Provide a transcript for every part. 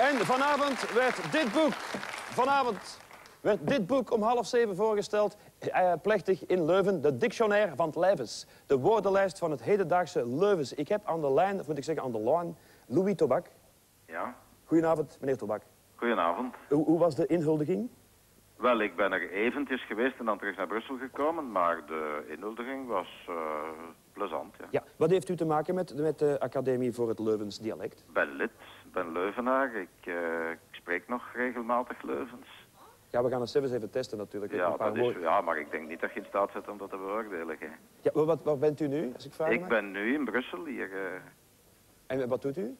En vanavond werd dit boek... Vanavond werd dit boek om half zeven voorgesteld. eh, plechtig in Leuven. De Dictionaire van het Levens. De woordenlijst van het hedendaagse Leuvens. Ik heb aan de lijn, of moet ik zeggen aan de lijn, Louis Tobak. Ja, Goedenavond, meneer Tobak. goedenavond. Hoe, hoe was de inhuldiging? Wel, ik ben er eventjes geweest en dan terug naar Brussel gekomen, maar de inhuldiging was eh, plezant, ja. Ja, wat heeft u te maken met, met de Academie voor het Leuvens dialect? Ben lid, ben Leuvenaar, ik, eh, ik spreek nog regelmatig Leuvens. Ja, we gaan het zelfs even testen natuurlijk. Ja, Een paar dat is, ja, maar ik denk niet dat je in staat bent om dat te beoordelen. Hè. Ja, maar wat, waar bent u nu, als ik vraag Ik ben nu in Brussel hier. eh, En wat doet u?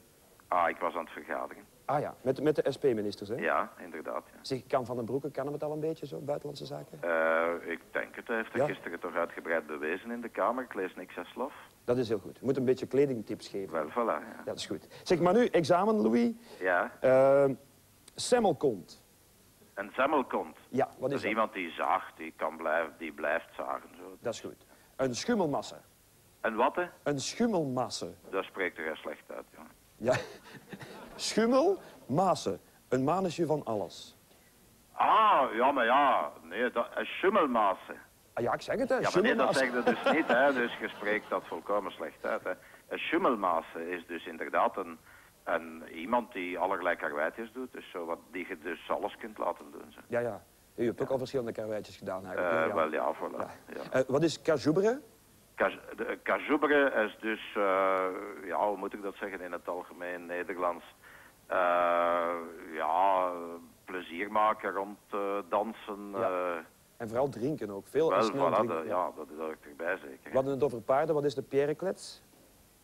ah, ik was aan het vergaderen. Ah ja, met, met de SP-ministers, hè? Ja, inderdaad. Ja. Zeg, kan Van den Broeke, kan hem het al een beetje zo, buitenlandse zaken? Eh, ik denk het, hij heeft het Ja? gisteren toch uitgebreid bewezen in de Kamer. Ik lees niks als lof. Dat is heel goed. Je moet een beetje kledingtips geven. Wel, voilà. Ja. Dat is goed. Zeg, maar nu, examen, Louis. ja. Uh, semmelkont. Een zemmelkont. Ja, wat Dat is is dat? iemand die zaagt, die, kan blijven, die blijft zagen. Zo. Dat is goed. Een schummelmasse. En wat, hè? Een schummelmasse. Dat spreekt er heel slecht uit, jongen. Ja. Schummelmasse. Een manusje van alles. Ah, ja, maar ja. Nee, dat, een schummelmaße. Ah, ja, ik zeg het, hè. Ja, maar nee, dat zeg je dus niet, hè. Dus je spreekt dat volkomen slecht uit, hè. Een schummelmaße is dus inderdaad een, een, iemand die allerlei karweitjes doet. Dus zo wat, die je dus alles kunt laten doen. Ja, ja. U hebt ook al verschillende karweitjes gedaan, eigenlijk. Eh, hè? ja. Wel, ja, voilà. Ja. Eh, wat is cajoubere? Kaj- de- Kajoubere is dus, eh, ja, hoe moet ik dat zeggen in het algemeen Nederlands? Eh, ja, plezier maken rond dansen. Ja. En vooral drinken ook. Veel en snel voilà, drinken. de- ja, dat is ook erbij zeker. We hadden het over paarden. Wat is de pierreklets?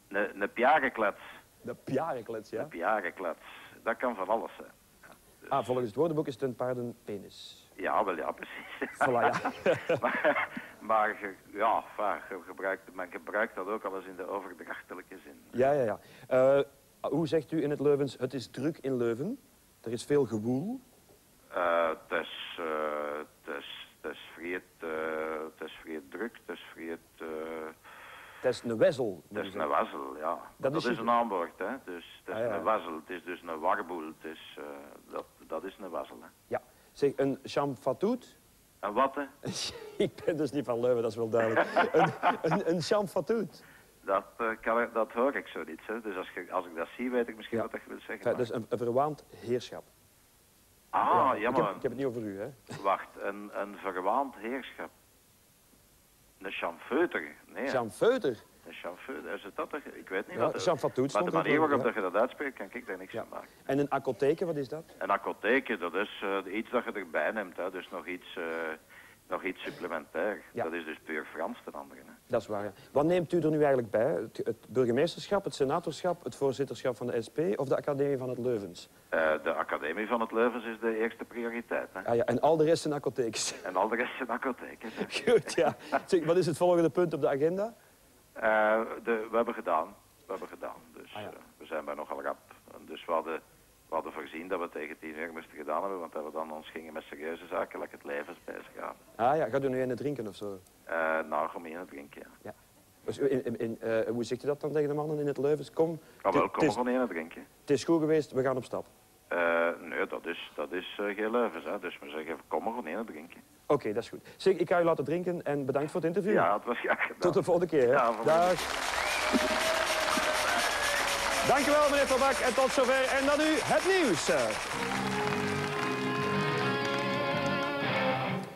Een, een piarenklets. De pierreklets, ja. Een piarenklets. Dat kan van alles zijn. Ah, volgens het woordenboek is het een paardenpenis. Ja, wel ja, precies. Voilà, ja. maar maar ge- ja, gebruikt, men gebruikt dat ook al eens in de overdrachtelijke zin. Ja, ja, ja. Eh, hoe zegt u in het Leuvens, het is druk in Leuven? Er is veel gewoel. Eh, Het is, eh, het is, het is vreed, het is vreed druk, het is vreed, Het is een wezzel. het is een wazzel, ja. Dat Dat, is een aanwoord, hè. Dus het is Ah, ja. een wazzel, het is dus een warboel, het is, dat, dat is een wazzel, hè. Ja. Zeg, een chamfatoet? Wat, hè? ik ben dus niet van Leuven, dat is wel duidelijk. een, een, een chamfatoet. Dat, eh, kan ik, dat hoor ik zo niet, hè. Dus als, je, als ik dat zie, weet ik misschien Ja. wat je wil zeggen. Dus een, een verwaand heerschap. Ah, ja, ik, heb, ik het niet over u, hè. wacht, een, een verwaand heerschap. Een chamfeuter, nee. Chamfeuter. Een chamfeuter, is het dat? Ik weet niet Ja, wat Maar de er manier waarop ja. dat je dat uitspreekt, kan ik daar niks Ja. van maken. En een apotheke, wat is dat? Een apotheke, dat is eh, iets dat je erbij neemt, hè. dus nog iets, eh, nog iets supplementair. Dat is dus puur Frans ten andere. Hè. Dat is waar. Wat neemt u er nu eigenlijk bij? Het, het burgemeesterschap, het senatorschap, het voorzitterschap van de SP of de Academie van het Leuvens? Eh, de Academie van het Leuvens is de eerste prioriteit. Hè. Ah ja, en al de rest zijn apothekes. En al de rest zijn apotheken. Goed, ja. Zeg, wat is het volgende punt op de agenda? Eh, de, we hebben gedaan. We hebben gedaan. Dus Ah, ja. eh, we zijn bij nogal rap. En dus we hadden, we hadden voorzien dat we tegen tien uur moesten gedaan hebben, want dat we dan ons gingen met serieuze zaken, like het leven bezig gaan. Ah ja, gaat u nu in het drinken of zo? Eh nou, om in het drinken, ja. Ja. Dus in, in, in, hoe zegt u dat dan tegen de mannen in het Leuvens? Kom, Maar wel, kom gewoon in het drinken. het is goed geweest, we gaan op stap. Nee, dat is, dat is geen leuvens, hè. Dus we zeggen, kom maar gewoon in het drinken. Oké, dat is goed. Ik ga u laten drinken en bedankt voor het interview. Ja, het was graag gedaan. Tot de volgende keer. Hè? Ja, volgende Dag. Dankjewel, meneer Tabak. En tot zover. En dan nu het nieuws.